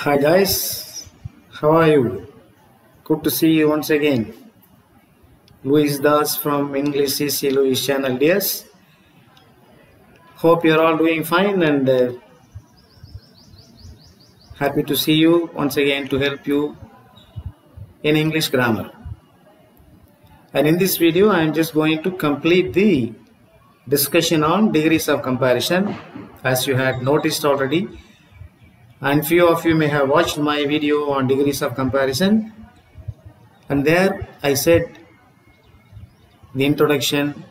Hi guys, how are you? Good to see you once again. Louis Das from English easy Louis channel, yes. Hope you're all doing fine and uh, happy to see you once again to help you in English grammar. And in this video, I am just going to complete the discussion on degrees of comparison as you had noticed already and few of you may have watched my video on degrees of comparison. And there I said the introduction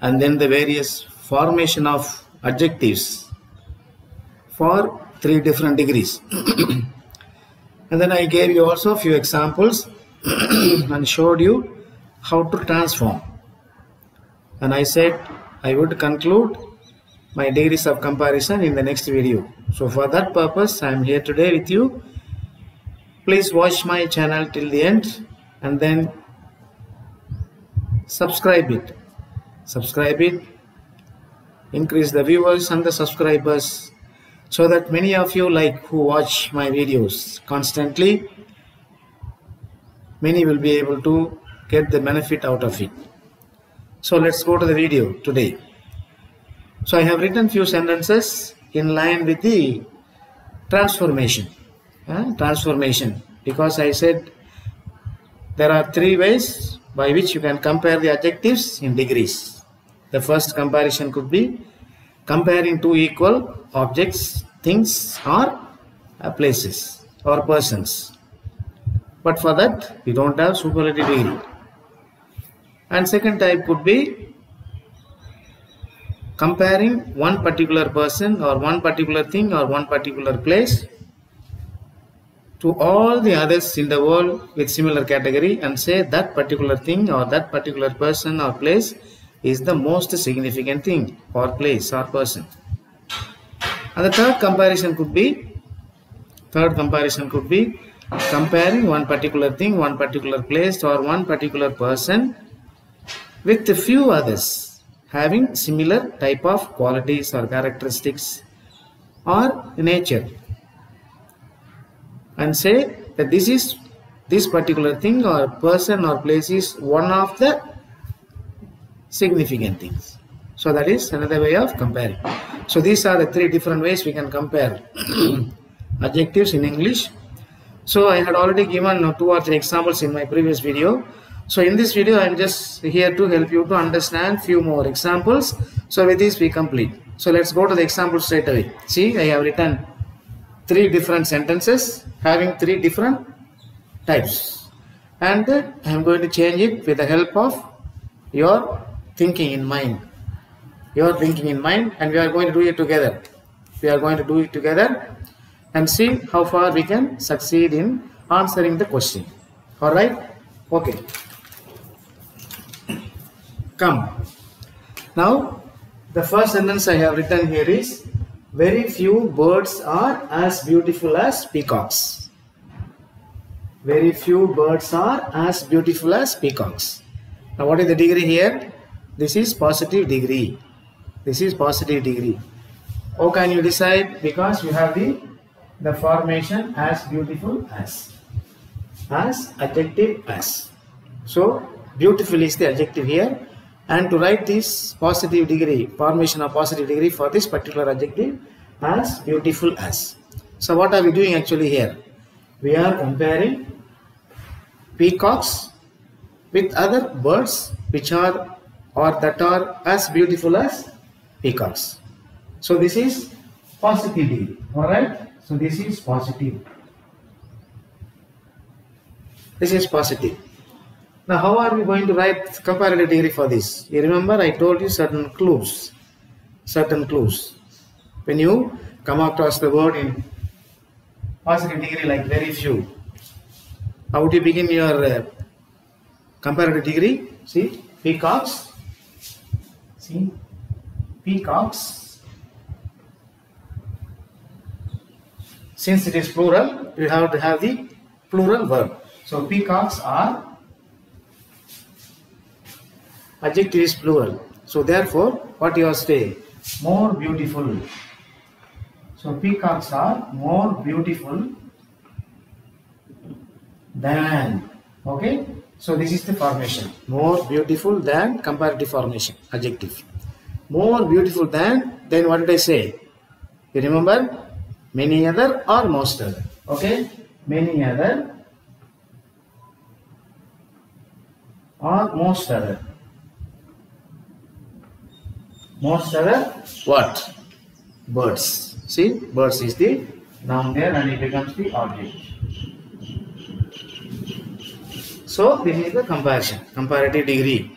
and then the various formation of adjectives for three different degrees. And then I gave you also a few examples and showed you how to transform. And I said I would conclude my degrees of comparison in the next video. So for that purpose I am here today with you. Please watch my channel till the end and then subscribe it. Subscribe it. Increase the viewers and the subscribers so that many of you like who watch my videos constantly many will be able to get the benefit out of it. So let's go to the video today. So I have written few sentences in line with the transformation. Uh, transformation because I said there are three ways by which you can compare the adjectives in degrees. The first comparison could be comparing two equal objects, things or uh, places or persons. But for that we don't have superlative degree. And second type could be comparing one particular person or one particular thing or one particular place to all the others in the world with similar category and say that particular thing or that particular person or place is the most significant thing or place or person. And the third comparison could be third comparison could be comparing one particular thing, one particular place or one particular person with a few others having similar type of qualities or characteristics or nature. And say that this is this particular thing or person or place is one of the significant things. So that is another way of comparing. So these are the three different ways we can compare adjectives in english. So i had already given two or three examples in my previous video so in this video, I am just here to help you to understand few more examples. So with this we complete. So let's go to the example straight away. See, I have written three different sentences having three different types. And uh, I am going to change it with the help of your thinking in mind. Your thinking in mind and we are going to do it together. We are going to do it together and see how far we can succeed in answering the question. Alright? Okay come. Now, the first sentence I have written here is very few birds are as beautiful as peacocks. Very few birds are as beautiful as peacocks. Now, what is the degree here? This is positive degree. This is positive degree. How can you decide? Because you have the the formation as beautiful as as adjective as. So beautiful is the adjective here and to write this positive degree, formation of positive degree for this particular adjective as beautiful as. So what are we doing actually here? We are comparing peacocks with other birds which are or that are as beautiful as peacocks. So this is positive degree. Alright? So this is positive. This is positive. Now, how are we going to write comparative degree for this? You remember I told you certain clues. Certain clues. When you come across the word in positive degree like very few, how would you begin your uh, comparative degree? See, peacocks. See, peacocks. Since it is plural, you have to have the plural verb. So peacocks are adjective is plural. So therefore, what you are saying? More beautiful. So peacocks are more beautiful than. Okay. So this is the formation. More beautiful than comparative formation. Adjective. More beautiful than. Then what did I say? You remember? Many other or most other. Okay. Many other or most other. Most other what? Birds. See, birds is the noun there and it becomes the object. So this is the comparison, comparative degree.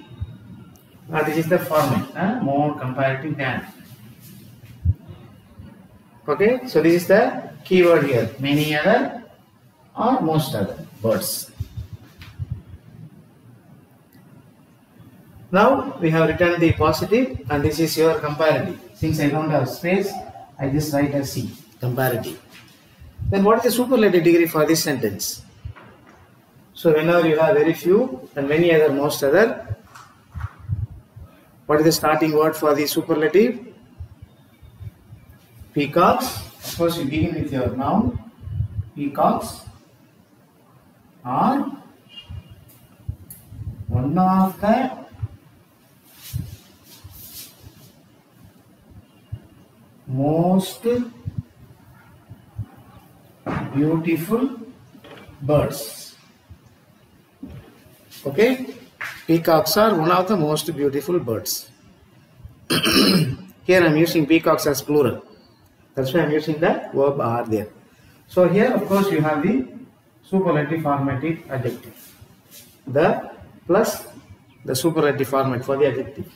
Uh, this is the format, uh, more comparative than. Okay, so this is the keyword here. Many other or most other birds. Now we have written the positive and this is your comparative. Since I don't have space, I just write as C, comparative. Then what is the superlative degree for this sentence? So whenever you have very few and many other most other, what is the starting word for the superlative? Peacocks. Of course you begin with your noun. Peacocks are one of the most beautiful birds. Okay, peacocks are one of the most beautiful birds. here I am using peacocks as plural. That's why I am using the verb are there. So here, of course, you have the superlative formative adjective. The plus the superlative format for the adjective.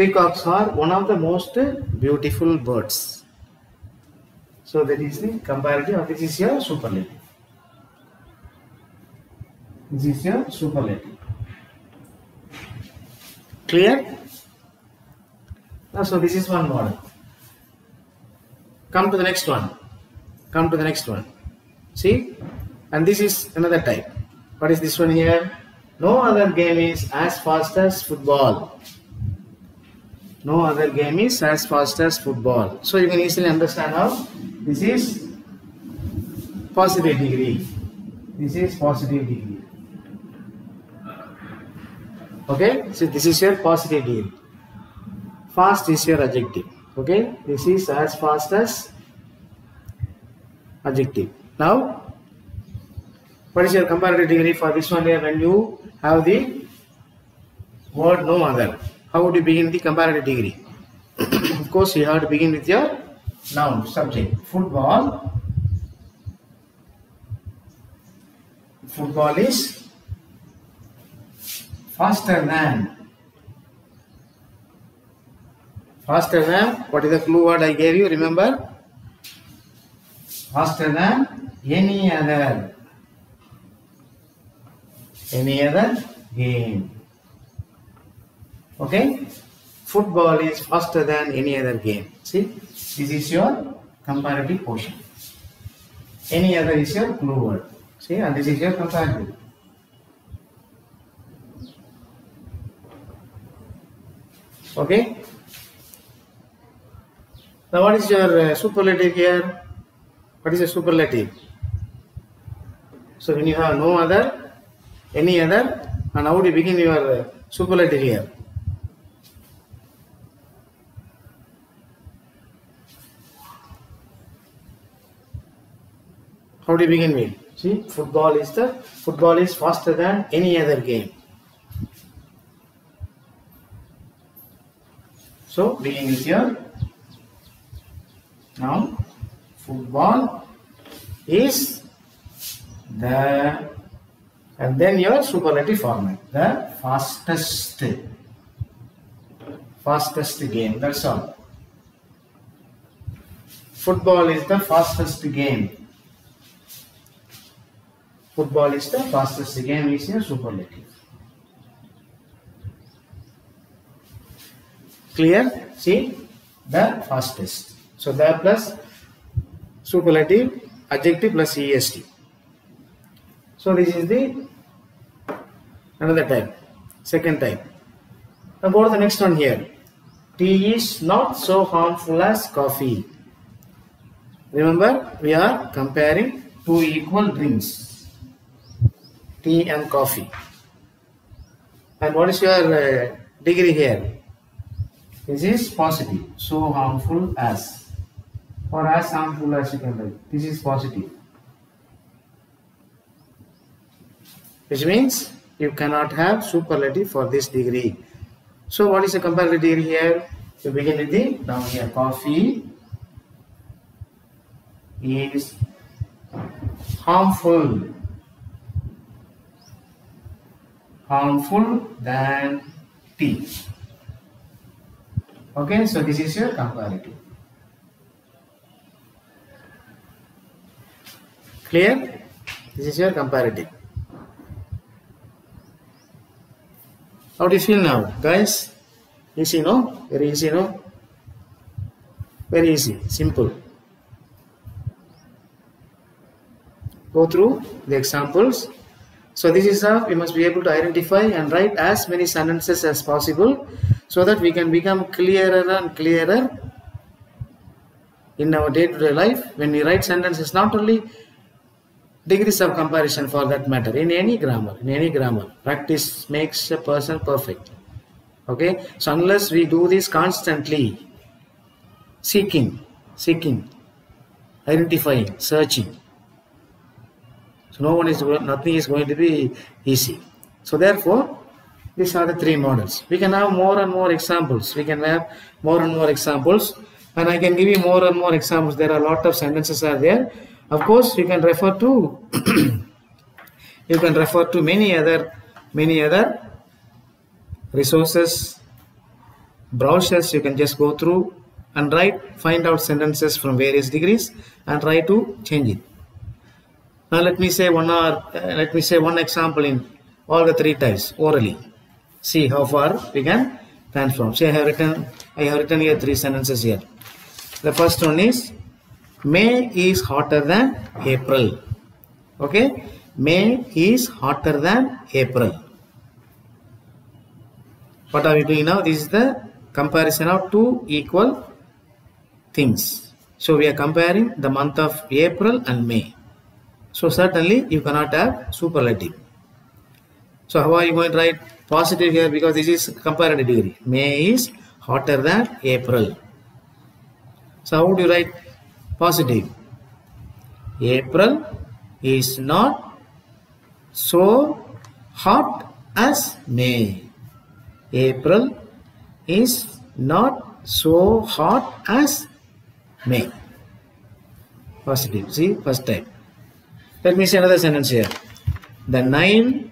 Peacocks are one of the most beautiful birds. So that is the comparative this is your superlative. This is your superlative. Clear? Now, so this is one model. Come to the next one. Come to the next one. See? And this is another type. What is this one here? No other game is as fast as football. No other game is as fast as football. So you can easily understand how this is positive degree. This is positive degree. Okay, so this is your positive degree. Fast is your adjective. Okay, this is as fast as adjective. Now, what is your comparative degree for this one here when you have the word no other? How would you begin the comparative degree? of course, you have to begin with your noun, subject. Football. Football is faster than. Faster than, what is the clue word I gave you? Remember? Faster than any other. Any other game. Okay? Football is faster than any other game. See? This is your comparative portion. Any other is your clue word. See? And this is your comparative. Okay? Now what is your uh, superlative here? What is a superlative? So when you have no other, any other, and how do you begin your uh, superlative here? How do you begin with? See, football is the football is faster than any other game. So begin with your now football is the and then your superlative format the fastest fastest game that's all football is the fastest game football is the fastest game is your superlative clear? See? The fastest so the plus superlative adjective plus est so this is the another type second type. Now go to the next one here? Tea is not so harmful as coffee. Remember, we are comparing two equal drinks, tea and coffee. And what is your uh, degree here? This is positive, so harmful as, or as harmful as you can write. This is positive. Which means you cannot have superlative for this degree. So what is the comparative degree here? You begin with the down here coffee is harmful harmful than tea. Okay, so this is your comparative. Clear? This is your comparative. How do you feel now, guys? Easy, no? Very easy, no? Very easy, simple. Go through the examples. So this is how we must be able to identify and write as many sentences as possible so that we can become clearer and clearer in our day-to-day life. When we write sentences not only degrees of comparison for that matter in any grammar in any grammar practice makes a person perfect. Okay? So unless we do this constantly seeking seeking identifying searching so no one is nothing is going to be easy. So therefore these are the three models. We can have more and more examples. We can have more and more examples. And i can give you more and more examples. There are a lot of sentences are there. Of course you can refer to you can refer to many other many other resources browsers you can just go through and write find out sentences from various degrees and try to change it now let me say one uh, let me say one example in all the three types orally see how far we can transform see i have written i have written here three sentences here the first one is May is hotter than April. Okay, May is hotter than April. What are we doing now? This is the comparison of two equal things. So we are comparing the month of April and May. So certainly you cannot have superlative. So how are you going to write positive here because this is comparative degree. May is hotter than April. So how would you write positive? April is not so hot as May. April is not so hot as May. Positive. See, first time. Let me see another sentence here. The Nile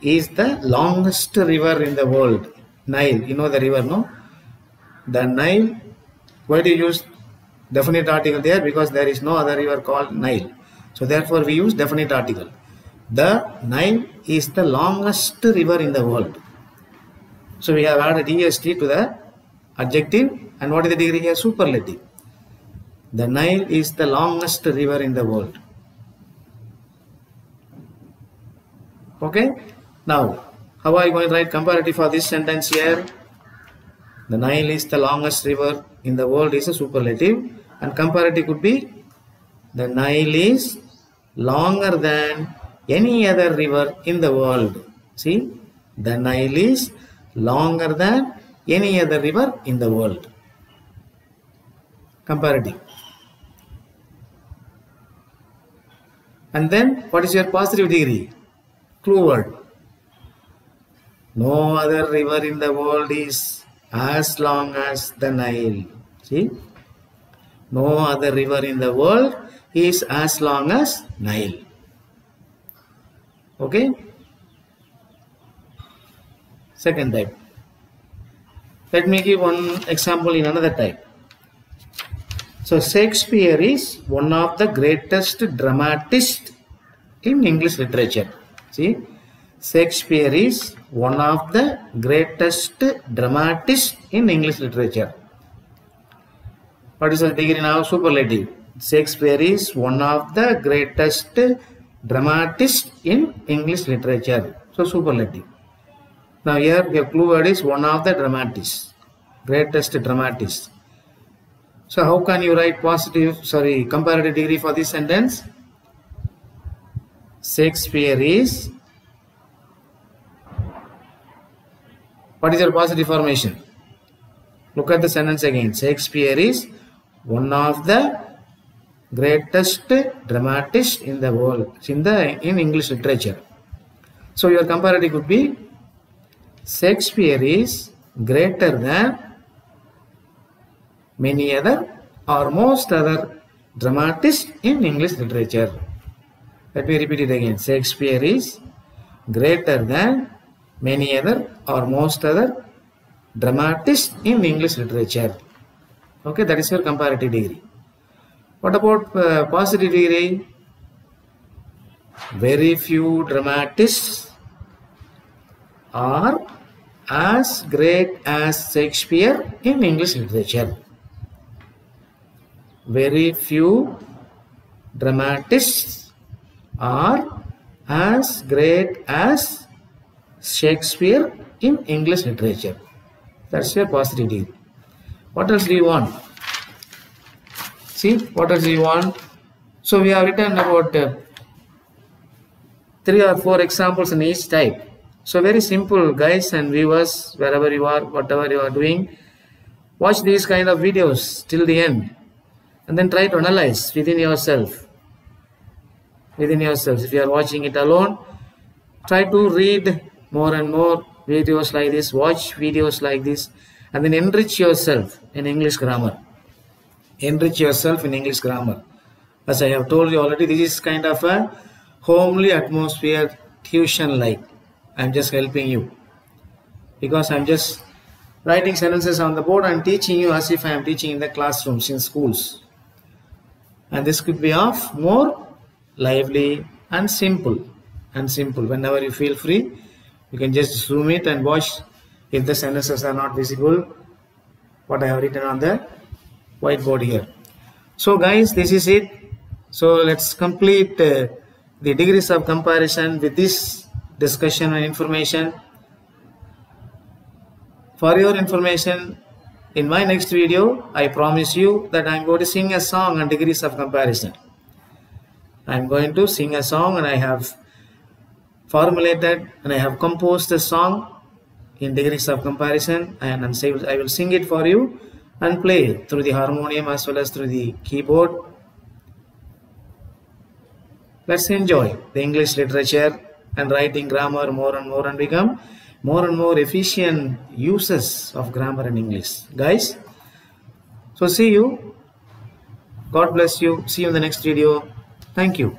is the longest river in the world. Nile, you know the river, no? The Nile, why do you use definite article there? Because there is no other river called Nile. So therefore we use definite article. The Nile is the longest river in the world. So we have added est to the adjective and what is the degree here? Superlative. The Nile is the longest river in the world. Okay. Now, how are you going to write comparative for this sentence here? The Nile is the longest river in the world is a superlative and comparative could be the Nile is longer than any other river in the world. See, the Nile is longer than any other river in the world. Comparative. And then what is your positive degree? No other river in the world is as long as the Nile. See? No other river in the world is as long as Nile. Okay? Second type. Let me give one example in another type. So Shakespeare is one of the greatest dramatists in English literature. See, Shakespeare is one of the greatest dramatists in English literature. What is the degree now? Superlative. Shakespeare is one of the greatest dramatists in English literature. So superlative. Now here your clue word is one of the dramatists. greatest dramatist. So how can you write positive, sorry, comparative degree for this sentence? Shakespeare is, what is your positive formation? Look at the sentence again. Shakespeare is one of the greatest dramatist in the world, in the in English literature. So your comparative could be Shakespeare is greater than many other or most other dramatists in English literature. Let me repeat it again. Shakespeare is greater than many other or most other dramatists in English literature. Okay, that is your comparative degree. What about uh, positive degree? Very few dramatists are as great as Shakespeare in English literature. Very few dramatists are as great as Shakespeare in English literature. That's your positive degree. What else do you want? See, what else do you want? So we have written about uh, three or four examples in each type. So very simple guys and viewers, wherever you are, whatever you are doing, watch these kind of videos till the end and then try to analyze within yourself. Within yourselves. If you are watching it alone, try to read more and more videos like this, watch videos like this and then enrich yourself in English grammar. Enrich yourself in English grammar. As I have told you already, this is kind of a homely atmosphere tuition like. I'm just helping you because I'm just writing sentences on the board and teaching you as if I am teaching in the classrooms in schools. And this could be of more lively and simple and simple. Whenever you feel free, you can just zoom it and watch if the sentences are not visible what I have written on the whiteboard here. So guys, this is it. So let's complete uh, the degrees of comparison with this discussion and information. For your information, in my next video, I promise you that I'm going to sing a song on degrees of comparison. I'm going to sing a song and I have formulated and I have composed a song in degrees of comparison and I will sing it for you and play through the harmonium as well as through the keyboard. Let's enjoy the English literature and writing grammar more and more and become more and more efficient uses of grammar in English. Guys, so see you. God bless you. See you in the next video. Thank you.